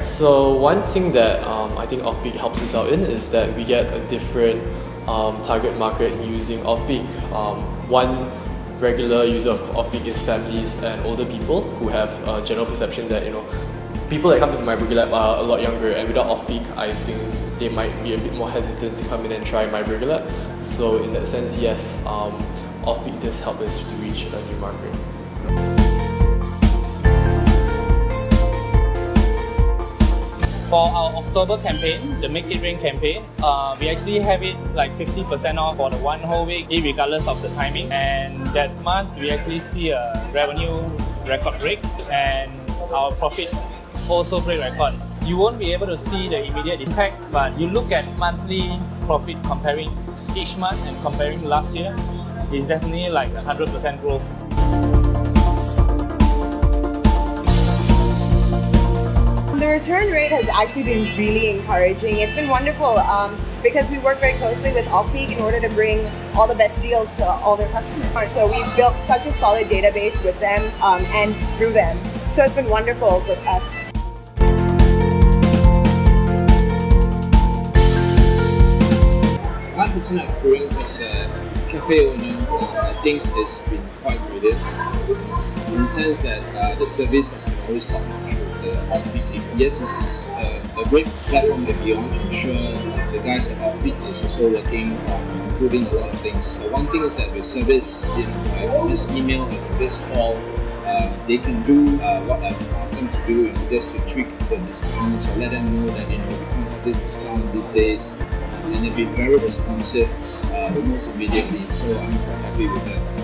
So one thing that um, I think Offpeak helps us out in is that we get a different um, target market using Offpeak. Um, one regular user of Offpeak is families and older people who have a general perception that you know people that come to myBurgerLab are a lot younger and without Offpeak I think they might be a bit more hesitant to come in and try myBurgerLab. So in that sense, yes, um, Offpeak does help us to reach a new market. October campaign, the Make It Rain campaign, uh, we actually have it like 50% off for the one whole week, regardless of the timing. And that month, we actually see a revenue record break and our profit also break record. You won't be able to see the immediate impact, but you look at monthly profit comparing each month and comparing last year, it's definitely like 100% growth. Return rate has actually been really encouraging. It's been wonderful um, because we work very closely with Offpeak in order to bring all the best deals to all their customers. So we've built such a solid database with them um, and through them. So it's been wonderful with us. My personal experience as a cafe owner, uh, I think it's been quite brilliant in the sense that uh, the service has been always top notch with the team. Yes, it's uh, a great platform to be on. I'm sure the guys at Offpeak is also working on improving a lot of things. Uh, one thing is that with service, you know, this email and this call, uh, they can do uh, what I've asked them to do, you know, just to tweak the discounts or let them know that you know we can't have this discount these days, and they've been very responsive uh, almost immediately. So I'm happy with that.